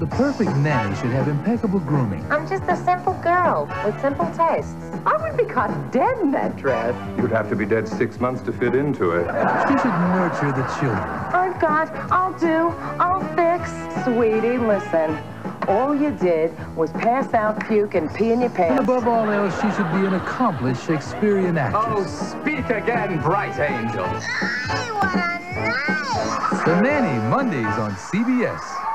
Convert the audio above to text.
The perfect nanny should have impeccable grooming. I'm just a simple girl with simple tastes. I would be caught dead in that dress. You'd have to be dead six months to fit into it. She should nurture the children. Oh, I've got, I'll do, I'll fix. Sweetie, listen. All you did was pass out, puke, and pee in your pants. And above all else, she should be an accomplished Shakespearean actress. Oh, speak again, bright angel. I what a night! The Nanny, Mondays on CBS.